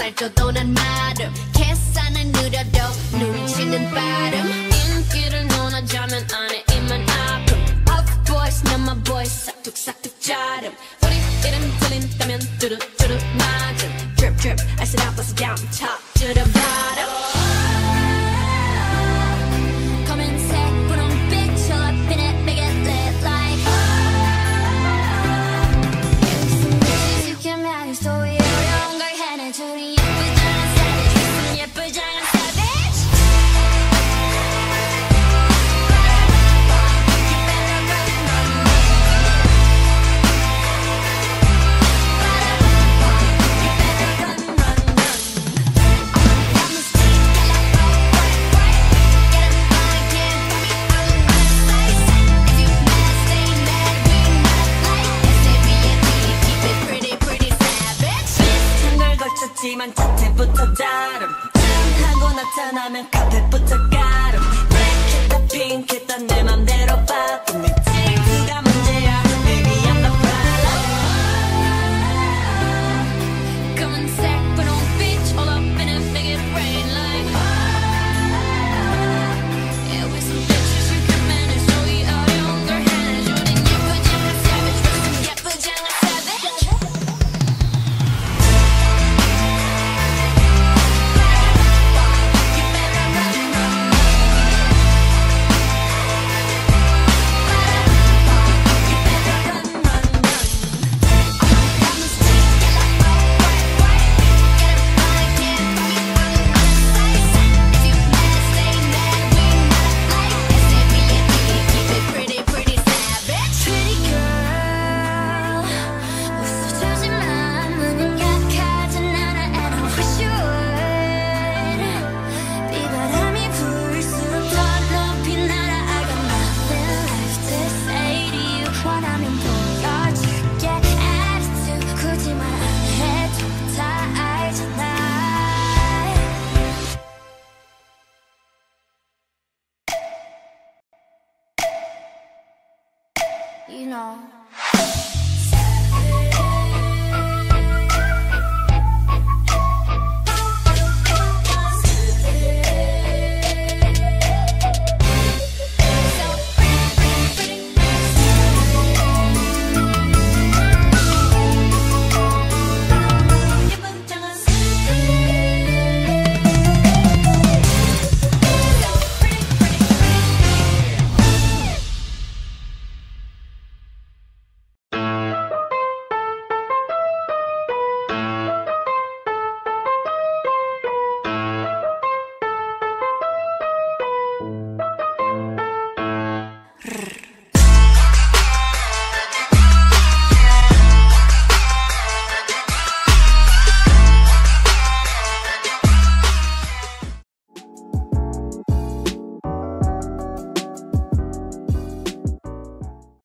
살쪄도 난 마름. 계산은 느려도 눈치는 빠름. 인기를 논하자면 안에 입만 아픔. Of boys 난 my boys 싹둑싹둑 자름. 우리 이름 들린다면 뚜루뚜루 맞음. Drip drip I said I bust 거쳤지만 자태부터 다름. 짠 하고 나타나면 카펫부터 가름. 블랙했다 핑크했다 내 맘대로 You know.